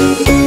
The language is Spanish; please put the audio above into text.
Música